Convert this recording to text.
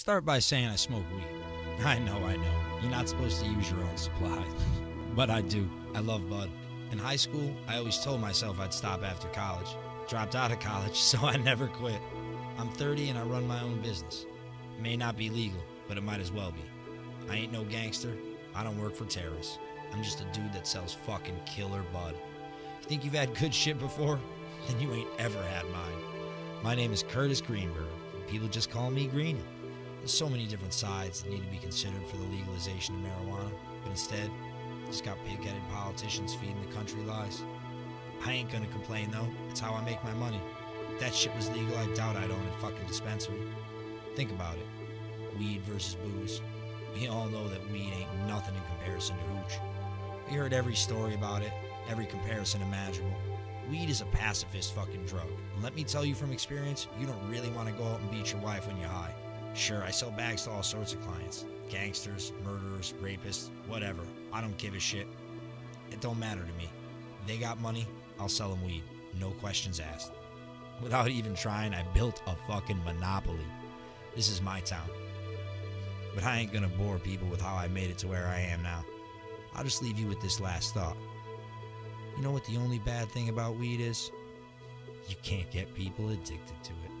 start by saying I smoke weed. I know, I know. You're not supposed to use your own supply. but I do. I love bud. In high school, I always told myself I'd stop after college. Dropped out of college, so I never quit. I'm 30 and I run my own business. It may not be legal, but it might as well be. I ain't no gangster. I don't work for terrorists. I'm just a dude that sells fucking killer bud. You think you've had good shit before? Then you ain't ever had mine. My name is Curtis Greenberg. People just call me Greeny. There's so many different sides that need to be considered for the legalization of marijuana, but instead, just got pig-headed politicians feeding the country lies. I ain't gonna complain though. It's how I make my money. If that shit was legal, I doubt I'd own a fucking dispensary. Think about it. Weed versus booze. We all know that weed ain't nothing in comparison to hooch. We heard every story about it, every comparison imaginable. Weed is a pacifist fucking drug. And let me tell you from experience, you don't really want to go out and beat your wife when you're high. Sure, I sell bags to all sorts of clients gangsters, murderers, rapists, whatever. I don't give a shit. It don't matter to me. They got money, I'll sell them weed. No questions asked. Without even trying, I built a fucking monopoly. This is my town. But I ain't gonna bore people with how I made it to where I am now. I'll just leave you with this last thought. You know what the only bad thing about weed is? You can't get people addicted to it.